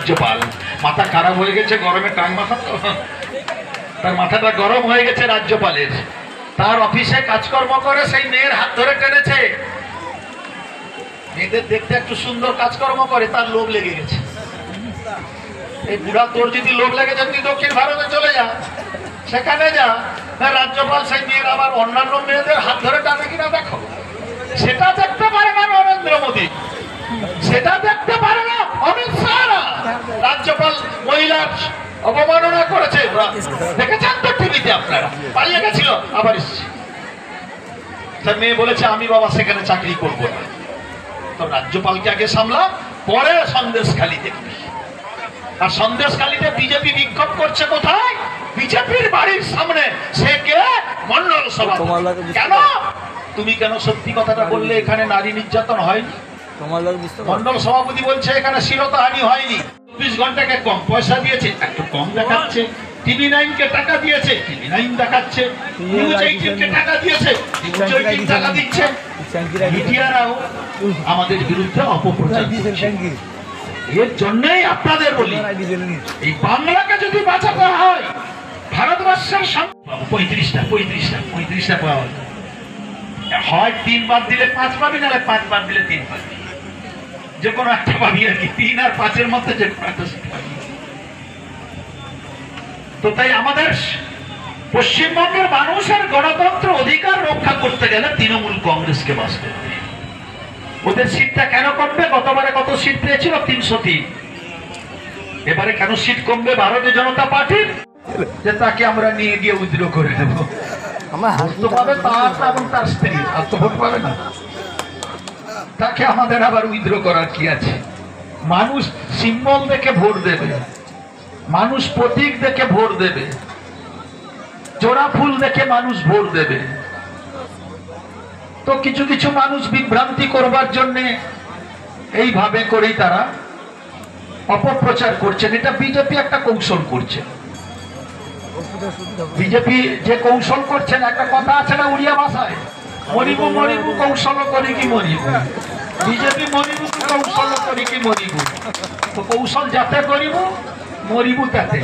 রাজ্যপাল। মাথা খারাপ হয়ে গেছে, গরমে টাং মাথা তো। তার মাথাটা গরম হয়ে গেছে রাজ্যপালের। তার অফিসে কাজকর্ম করে সেই মেয়ের হাত ধরে টেনেছে। মেয়েদের দেখতে একটু সুন্দর কাজকর্ম করে, তার লোভ লেগে গেছে। এই বুড়া তোর যদি লোভ লেগে যায় তুই দক্ষিণ ভারতে চলে যা, সেখানে যা। রাজ্যপাল সেই মেয়ের আবার অন্যান্য মেয়েদের হাত ধরে টানে কিনা দেখো। সেটা দেখতে পারে না নরেন্দ্র মোদী। সেটা দেখতে পারে না অমিত শাহ না। রাজ্যপাল মহিলার অবমাননা করেছে। দেখেছেন তো টিভিতে আপনারা? পালিয়ে গেছিল আবার এসছে। তার মেয়ে বলেছে আমি বাবা সেখানে চাকরি করব না। তো রাজ্যপালকে আগে সামলা পরে সন্দেশ খালি দেখবি। আর বিজেপি বিক্ষোভ করছে কোথায়? বিজেপির বাড়ির সামনে। সে কে? মন্ডল সভা কেন? তুমি কেন সত্যি কথাটা বললে? এখানে নারী নির্যাতন হয়নি। মন্ডল সভাপতি বলছে এখানে শিরতাহানি হয়নি। চব্বিশ ঘন্টাকে কম পয়সা দিয়েছে, একটু কম দেখাচ্ছে। টিভি নাইন কে টাকা দিয়েছে, টিভি নাইন দেখাচ্ছে। নিউজ টাকা দিয়েছে নিউজ এইটিন টাকা দিচ্ছে। মিডিয়ারাও আমাদের বিরুদ্ধে অপপ্রচার এর জন্যই আপনাদের বলি, এই বাংলাকে যদি বাঁচাতে হয়, ভারতবর্ষের পঁয়ত্রিশটা পঁয়ত্রিশটা পঁয়ত্রিশটা পাওয়া। হয় তিনবার দিলে পাঁচ পাবি, নাহলে পাঁচবার দিলে তিন পাবি যে কোনো একটা পাবি আর কি। তিন আর পাঁচের মধ্যে যে কোনো একটা seat পাবি। তো তাই আমাদের পশ্চিমবঙ্গের মানুষের গণতন্ত্র অধিকার রক্ষা করতে গেলে তৃণমূল কংগ্রেসকে বাঁচতে হবে। ওদের সিটটা কেন কমবে? গতবারে কত সিট পেয়েছিল? তিনশো তিন। এবারে কেন সিট কমবে ভারতীয় জনতা পার্টির? যে তাকে আমরা নিয়ে গিয়ে উইথড্র করে নেব আমার ভোট তো পাবে তার এবং তার স্ত্রী। আর তো ভোট পাবে না। তাকে আমাদের আবার উইথড্র করার কি আছে? মানুষ সিম্বল দেখে ভোট দেবে। মানুষ প্রতীক দেখে ভোট দেবে। জোড়া ফুল দেখে মানুষ ভোট দেবে। তো কিছু কিছু মানুষ বিভ্রান্তি করবার জন্য এইভাবে করেই তারা অপপ্রচার করছেন। এটা বিজেপি একটা কৌশল করছে। বিজেপি যে কৌশল করছেন, একটা কথা আছে না উড়িয়া ভাষায়? মরিবু মরিবু কৌশল করি কি মরিবু? বিজেপি মরিবু কৌশল করি মরিবু? তো কৌশল যাতে করিব মরিবু তাতে।